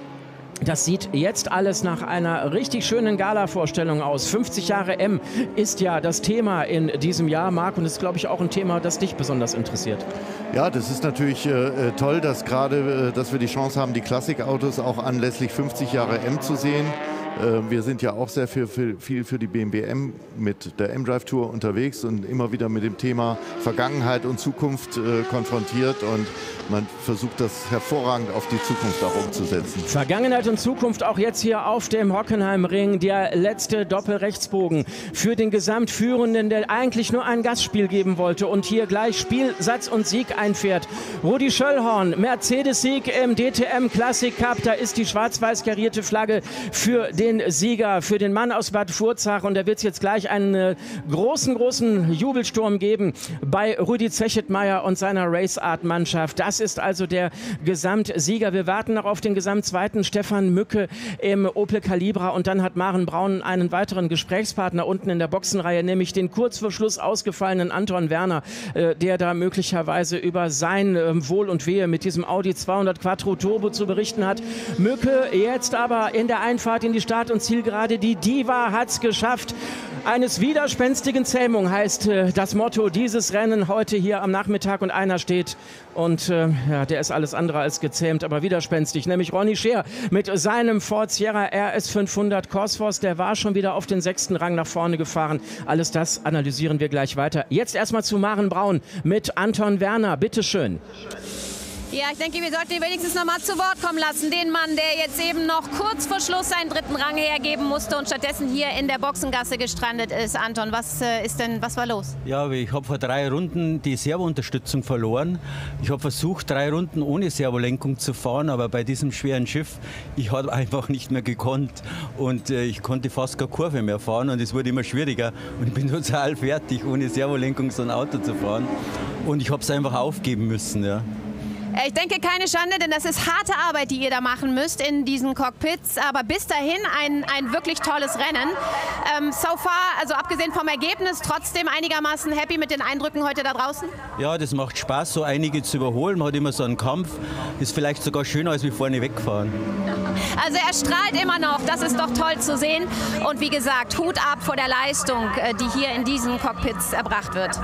das sieht jetzt alles nach einer richtig schönen Gala-Vorstellung aus. 50 Jahre M ist ja das Thema in diesem Jahr, Marc, und ist, glaube ich, auch ein Thema, das dich besonders interessiert. Ja, das ist natürlich äh, äh toll, dass gerade, äh, dass wir die Chance haben, die Klassikautos auch anlässlich 50 Jahre M zu sehen. Äh, wir sind ja auch sehr viel, viel für die BMW M mit der M-Drive Tour unterwegs und immer wieder mit dem Thema Vergangenheit und Zukunft äh, konfrontiert und man versucht das hervorragend auf die Zukunft auch umzusetzen. Vergangenheit und Zukunft auch jetzt hier auf dem Hockenheimring. Der letzte Doppelrechtsbogen für den Gesamtführenden, der eigentlich nur ein Gastspiel geben wollte und hier gleich Spielsatz und Sieg einfährt. Rudi Schöllhorn, Mercedes-Sieg im DTM Classic Cup. Da ist die schwarz-weiß karierte Flagge für den den Sieger, für den Mann aus Bad Furzach. Und da wird es jetzt gleich einen äh, großen, großen Jubelsturm geben bei Rudi Zechetmeier und seiner Race Art Mannschaft. Das ist also der Gesamtsieger. Wir warten noch auf den Gesamtzweiten Stefan Mücke im Opel Calibra. Und dann hat Maren Braun einen weiteren Gesprächspartner unten in der Boxenreihe, nämlich den kurz vor Schluss ausgefallenen Anton Werner, äh, der da möglicherweise über sein äh, Wohl und Wehe mit diesem Audi 200 Quattro Turbo zu berichten hat. Mücke jetzt aber in der Einfahrt in die Stadt Start- und Zielgerade. Die Diva hat es geschafft. Eines widerspenstigen Zähmung heißt äh, das Motto dieses Rennen heute hier am Nachmittag und einer steht und äh, ja, der ist alles andere als gezähmt, aber widerspenstig, nämlich Ronny Scheer mit seinem Ford Sierra RS 500 Cosforce, der war schon wieder auf den sechsten Rang nach vorne gefahren. Alles das analysieren wir gleich weiter. Jetzt erstmal zu Maren Braun mit Anton Werner, bitteschön. schön. Ja, ich denke, wir sollten ihn wenigstens noch mal zu Wort kommen lassen. Den Mann, der jetzt eben noch kurz vor Schluss seinen dritten Rang hergeben musste und stattdessen hier in der Boxengasse gestrandet ist. Anton, was äh, ist denn, was war los? Ja, ich habe vor drei Runden die Servounterstützung verloren. Ich habe versucht, drei Runden ohne Servolenkung zu fahren, aber bei diesem schweren Schiff, ich habe einfach nicht mehr gekonnt und äh, ich konnte fast keine Kurve mehr fahren und es wurde immer schwieriger und ich bin [LAUGHS] total fertig, ohne Servolenkung so ein Auto zu fahren und ich habe es einfach aufgeben müssen. Ja. Äh, ich denke, keine Schande, denn das ist harte Arbeit, die ihr da machen müsst in diesen Cockpits. Aber bis dahin ein, ein wirklich tolles Rennen. Ähm, so far, also abgesehen vom Ergebnis, trotzdem einigermaßen happy mit den Eindrücken heute da draußen? Ja, das macht Spaß, so einige zu überholen. Man hat immer so einen Kampf. Ist vielleicht sogar schöner, als wir vorne wegfahren. Also er strahlt immer noch. Das ist doch toll zu sehen. Und wie gesagt, Hut ab vor der Leistung, äh, die hier in diesen Cockpits erbracht wird.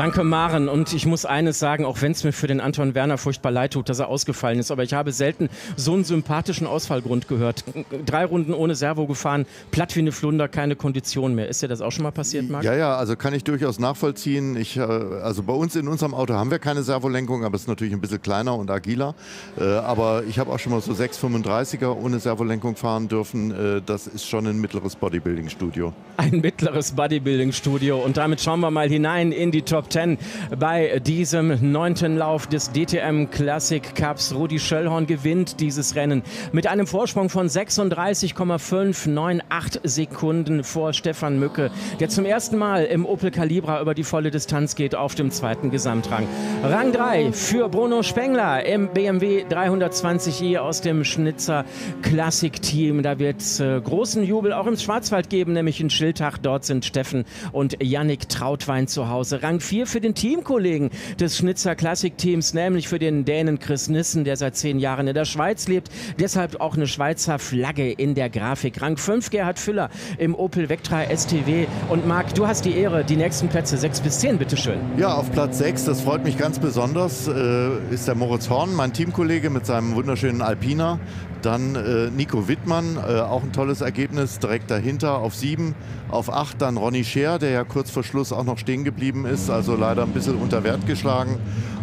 Danke, Maren. Und ich muss eines sagen, auch wenn es mir für den Anton Werner furchtbar leid tut, dass er ausgefallen ist, aber ich habe selten so einen sympathischen Ausfallgrund gehört. Drei Runden ohne Servo gefahren, platt wie eine Flunder, keine Kondition mehr. Ist dir das auch schon mal passiert, Marc? Ja, ja, also kann ich durchaus nachvollziehen. Ich, äh, also bei uns in unserem Auto haben wir keine Servolenkung, aber es ist natürlich ein bisschen kleiner und agiler. Äh, aber ich habe auch schon mal so 635er ohne Servolenkung fahren dürfen. Äh, das ist schon ein mittleres Bodybuilding-Studio. Ein mittleres Bodybuilding-Studio. Und damit schauen wir mal hinein in die Top Top 10 bei diesem neunten Lauf des DTM Classic Cups. Rudi Schöllhorn gewinnt dieses Rennen mit einem Vorsprung von 36,598 Sekunden vor Stefan Mücke, der zum ersten Mal im Opel Calibra über die volle Distanz geht auf dem zweiten Gesamtrang. Rang 3 für Bruno Spengler im BMW 320i aus dem Schnitzer Classic Team. Da wird es äh, großen Jubel auch im Schwarzwald geben, nämlich in Schiltach. Dort sind Steffen und Yannick Trautwein zu Hause. Rang 4 für den Teamkollegen des Schnitzer Classic Teams, nämlich für den Dänen Chris Nissen, der seit zehn Jahren in der Schweiz lebt. Deshalb auch eine Schweizer Flagge in der Grafik. Rang 5 Gerhard Füller im Opel Vectra STW. Und Marc, du hast die Ehre, die nächsten Plätze 6 bis 10, bitteschön. Ja, auf Platz 6, das freut mich ganz besonders, äh, ist der Moritz Horn, mein Teamkollege mit seinem wunderschönen Alpina. Dann äh, Nico Wittmann, äh, auch ein tolles Ergebnis, direkt dahinter auf 7. Auf 8 dann Ronny Scher, der ja kurz vor Schluss auch noch stehen geblieben ist, also leider ein bisschen unter Wert geschlagen.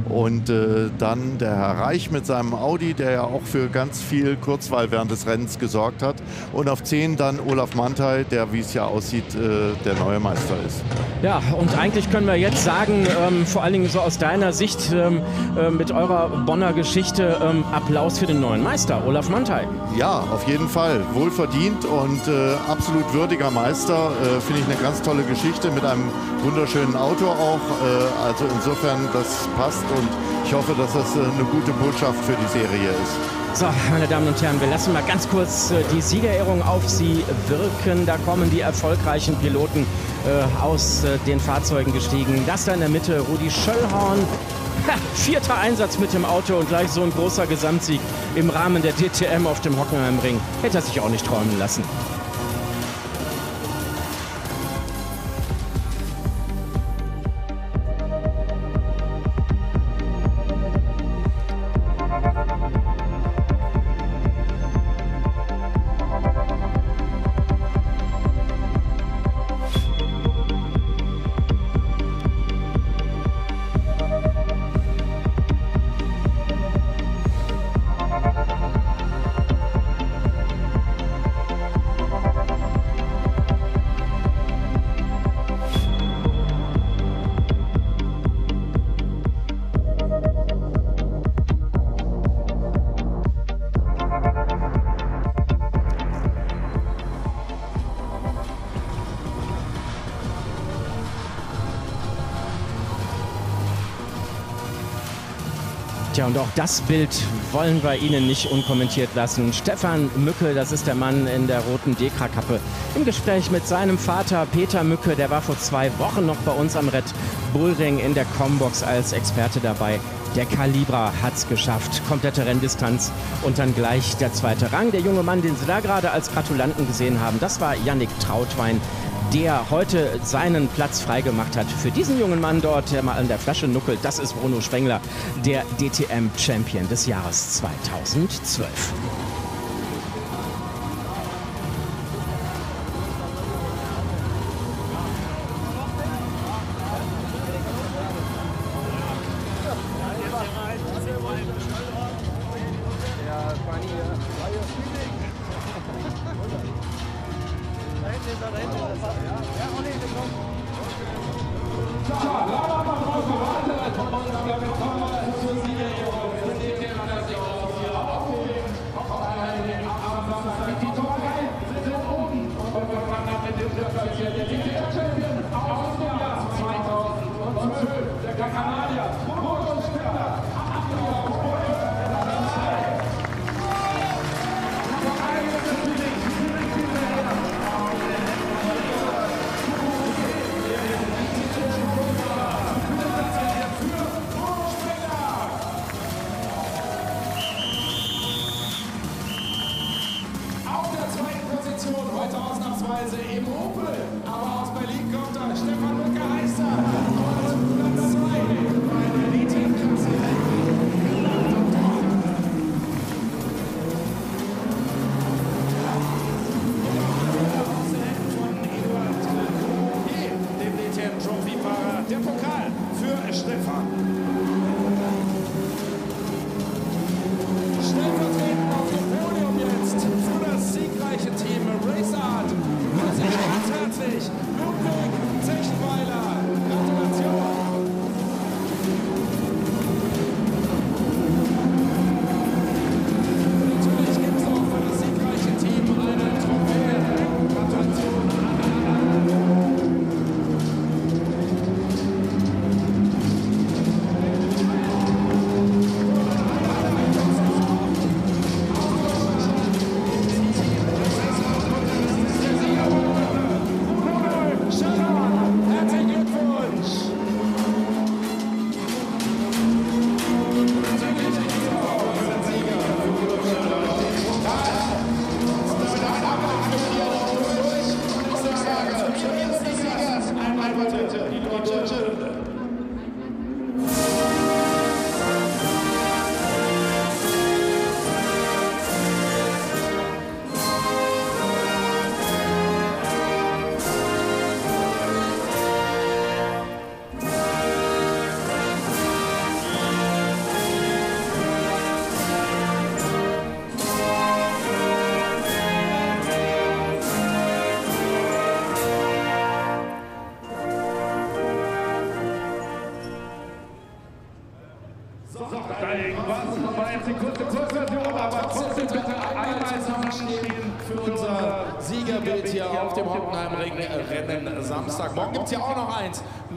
Und äh, dann der Herr Reich mit seinem Audi, der ja auch für ganz viel Kurzweil während des Rennens gesorgt hat. Und auf 10 dann Olaf Mantei, der, wie es ja aussieht, äh, der neue Meister ist. Ja, und eigentlich können wir jetzt sagen, ähm, vor allen Dingen so aus deiner Sicht ähm, äh, mit eurer Bonner Geschichte, ähm, Applaus für den neuen Meister, Olaf Mantei. Ja, auf jeden Fall. Wohlverdient und äh, absolut würdiger Meister. Äh, Finde ich eine ganz tolle Geschichte mit einem wunderschönen Auto auch. Äh, also insofern, das passt und ich hoffe, dass das äh, eine gute Botschaft für die Serie ist. So, meine Damen und Herren, wir lassen mal ganz kurz äh, die Siegerehrung auf Sie wirken. Da kommen die erfolgreichen Piloten äh, aus den Fahrzeugen gestiegen. Das da in der Mitte, Rudi Schöllhorn. Vierter Einsatz mit dem Auto und gleich so ein großer Gesamtsieg im Rahmen der DTM auf dem Hockenheimring. Hätte er sich auch nicht träumen lassen. Tja, und auch das Bild wollen wir Ihnen nicht unkommentiert lassen. Stefan Mücke, das ist der Mann in der roten Dekra-Kappe, im Gespräch mit seinem Vater Peter Mücke, der war vor zwei Wochen noch bei uns am Red Bull Ring in der Combox als Experte dabei. Der Calibra hat es geschafft. Komplette Renndistanz und dann gleich der zweite Rang. Der junge Mann, den Sie da gerade als Gratulanten gesehen haben, das war Yannick Trautwein, der heute seinen Platz freigemacht hat. Für diesen jungen Mann dort, der mal an der Flasche nuckelt, das ist Bruno Spengler, der DTM-Champion des Jahres 2012.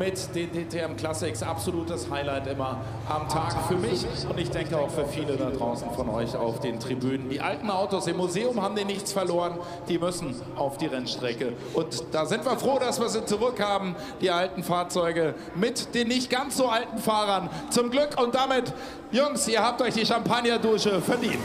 mit den DTM Classics. Absolutes Highlight immer am Tag für mich und ich denke auch für viele da draußen von euch auf den Tribünen. Die alten Autos im Museum haben die nichts verloren. Die müssen auf die Rennstrecke. Und da sind wir froh, dass wir sie zurück haben, die alten Fahrzeuge mit den nicht ganz so alten Fahrern. Zum Glück und damit, Jungs, ihr habt euch die Champagnerdusche verdient.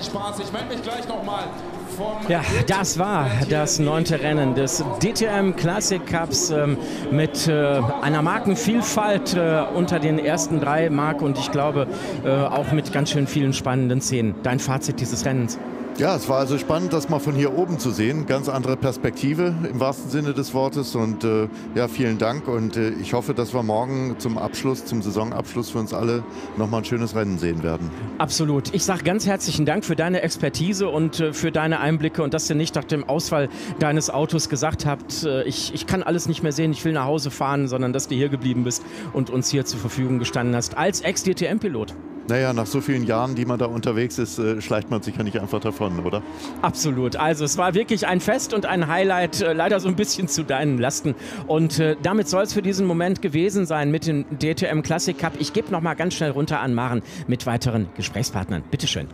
Viel Spaß. Ich melde mich gleich nochmal. Ja, das war das neunte Rennen des DTM Classic Cups ähm, mit äh, einer Markenvielfalt äh, unter den ersten drei Mark und ich glaube äh, auch mit ganz schön vielen spannenden Szenen. Dein Fazit dieses Rennens? Ja, es war also spannend, das mal von hier oben zu sehen. Ganz andere Perspektive im wahrsten Sinne des Wortes. Und äh, ja, vielen Dank. Und äh, ich hoffe, dass wir morgen zum Abschluss, zum Saisonabschluss für uns alle nochmal ein schönes Rennen sehen werden. Absolut. Ich sage ganz herzlichen Dank für deine Expertise und äh, für deine Einblicke und dass ihr nicht nach dem Ausfall deines Autos gesagt habt, äh, ich, ich kann alles nicht mehr sehen, ich will nach Hause fahren, sondern dass du hier geblieben bist und uns hier zur Verfügung gestanden hast als Ex-DTM-Pilot. Naja, nach so vielen Jahren, die man da unterwegs ist, äh, schleicht man sich ja nicht einfach davon, oder? Absolut. Also es war wirklich ein Fest und ein Highlight, äh, leider so ein bisschen zu deinen Lasten. Und äh, damit soll es für diesen Moment gewesen sein mit dem DTM Classic Cup. Ich gebe noch mal ganz schnell runter an Maren mit weiteren Gesprächspartnern. Bitteschön.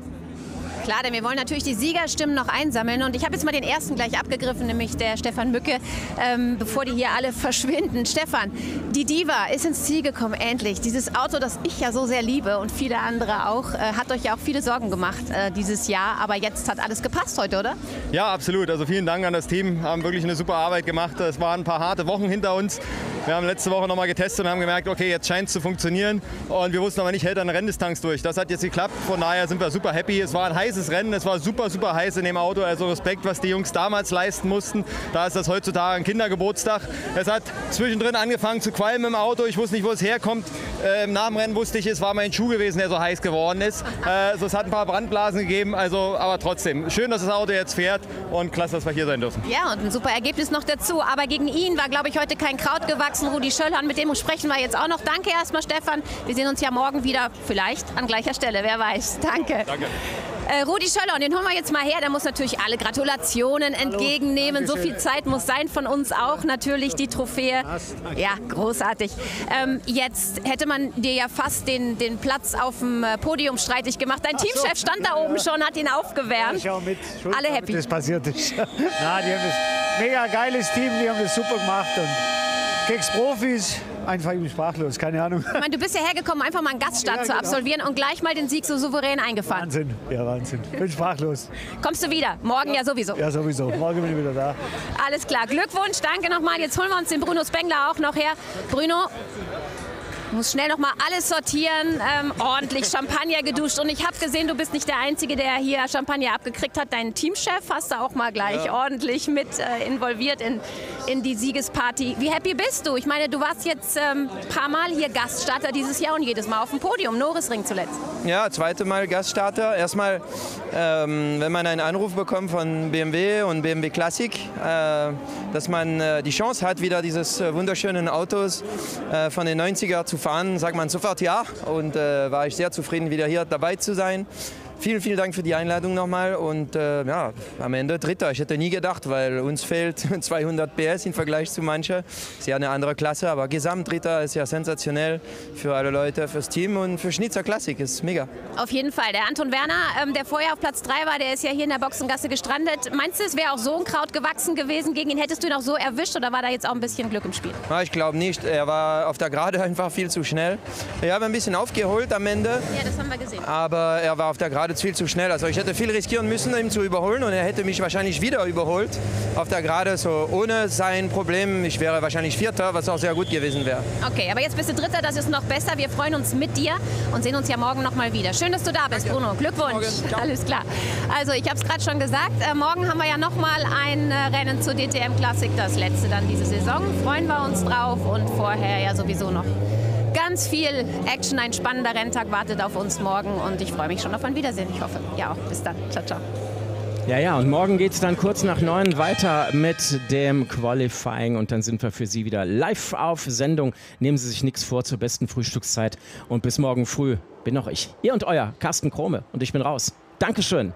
Klar, denn wir wollen natürlich die Siegerstimmen noch einsammeln. Und ich habe jetzt mal den ersten gleich abgegriffen, nämlich der Stefan Mücke, ähm, bevor die hier alle [LAUGHS] verschwinden. Stefan, die Diva ist ins Ziel gekommen, endlich. Dieses Auto, das ich ja so sehr liebe und viele andere auch, äh, hat euch ja auch viele Sorgen gemacht äh, dieses Jahr. Aber jetzt hat alles gepasst heute, oder? Ja, absolut. Also vielen Dank an das Team. Haben wirklich eine super Arbeit gemacht. Es waren ein paar harte Wochen hinter uns. Wir haben letzte Woche nochmal getestet und haben gemerkt, okay, jetzt scheint es zu funktionieren. Und wir wussten aber nicht, hält eine Renndistanz durch. Das hat jetzt geklappt. Von daher sind wir super happy. Es war ein heißes Rennen. Es war super, super heiß in dem Auto. Also Respekt, was die Jungs damals leisten mussten. Da ist das heutzutage ein Kindergeburtstag. Es hat zwischendrin angefangen zu qualmen im Auto. Ich wusste nicht, wo es herkommt. Im Namen Rennen wusste ich, es war mein Schuh gewesen, der so heiß geworden ist. Äh, also es hat ein paar Brandblasen gegeben. Also, aber trotzdem, schön, dass das Auto jetzt fährt und klasse, dass wir hier sein dürfen. Ja, und ein super Ergebnis noch dazu. Aber gegen ihn war, glaube ich, heute kein Kraut gewachsen. Rudi Schöllhorn, mit dem sprechen wir jetzt auch noch. Danke erstmal, Stefan. Wir sehen uns ja morgen wieder, vielleicht an gleicher Stelle, wer weiß. Danke. Danke. Äh, Rudi Schöllhorn, den holen wir jetzt mal her. Der muss natürlich alle Gratulationen entgegennehmen. So viel Zeit muss sein von uns auch. Natürlich die Trophäe. Ja, großartig. Ähm, jetzt hätte man dir ja fast den, den Platz auf dem äh, Podium streitig gemacht. Dein Teamchef stand da oben schon, hat ihn aufgewärmt. Ich auch mit. Alle happy. Das passiert ist. [LAUGHS] Na, die haben das mega geiles Team, die haben das super gemacht und Keks Profis, einfach irgendwie sprachlos, keine Ahnung. Ich meine, du bist ja hergekommen, einfach mal einen Gaststart Ja, zu genau. absolvieren und gleich mal den Sieg so souverän eingefahren. Wahnsinn, ja Wahnsinn. Bin sprachlos. Kommst du wieder? Morgen ja sowieso. Ja, sowieso. Morgen bin ich wieder da. Alles klar. Glückwunsch, danke nochmal. Jetzt holen wir uns den Bruno Spengler auch noch her. Bruno, muss schnell noch mal alles sortieren, ähm, ordentlich Champagner geduscht. Und ich habe gesehen, du bist nicht der Einzige, der hier Champagner abgekriegt hat. Deinen Teamchef hast du auch mal gleich ordentlich mit äh, involviert in, in die Siegesparty. Wie happy bist du? Ich meine, du warst jetzt ein ähm, paar Mal hier Gaststarter dieses Jahr und jedes Mal auf dem Podium. Norrisring zuletzt. Ja, zweite Mal Gaststarter. Erstmal, ähm, wenn man einen Anruf bekommt von BMW und BMW Classic, äh, dass man äh, die Chance hat, wieder dieses äh, wunderschönen Autos äh, von den 90er zu fahren, sagt man sofort ja. Und äh, war ich sehr zufrieden, wieder hier dabei zu sein. Vielen, vielen Dank für die Einladung nochmal und äh, ja, am Ende Dritter. Ich hätte nie gedacht, weil uns fehlt [LAUGHS] 200 PS im Vergleich zu manchen. Ist ja eine andere Klasse, aber Gesamt Dritter ist ja sensationell für alle Leute, fürs Team und für Schnitzer Klassik. Ist mega. Auf jeden Fall. Der Anton Werner, ähm, der vorher auf Platz 3 war, der ist ja hier in der Boxengasse gestrandet. Meinst du, es wäre auch so ein Kraut gewachsen gewesen gegen ihn? Hättest du ihn auch so erwischt oder war da jetzt auch ein bisschen Glück im Spiel? Ja, ich glaube nicht. Er war auf der Gerade [LAUGHS] einfach viel zu schnell. Ich habe ein bisschen aufgeholt am Ende, Ja, das haben wir gesehen. aber er war auf der Gerade geradezu viel zu schnell. Also ich hätte viel riskieren müssen, ihn zu überholen und er hätte mich wahrscheinlich wieder überholt auf der Gerade. So ohne sein Problem, ich wäre wahrscheinlich Vierter, was auch sehr gut gewesen wäre. Okay, aber jetzt bist du Dritter, das ist noch besser. Wir freuen uns mit dir und sehen uns ja morgen noch mal wieder. Schön, dass du da bist, Bruno. Glückwunsch. Alles klar. Also ich habe es gerade schon gesagt, äh, morgen haben wir ja noch mal ein äh, Rennen zur DTM Classic, das letzte dann diese Saison. Freuen wir uns drauf und vorher ja sowieso noch ganz viel Action. Ein spannender Renntag wartet auf uns morgen und ich freue mich schon auf ein Wiedersehen. Ich hoffe, ja auch. Bis dann. Ciao, ciao. Ja, ja, und morgen geht es dann kurz nach neun weiter mit dem Qualifying und dann sind wir für Sie wieder live auf Sendung. Nehmen Sie sich nichts vor zur besten Frühstückszeit und bis morgen früh bin auch ich, ihr und euer Carsten Krome und ich bin raus. Dankeschön.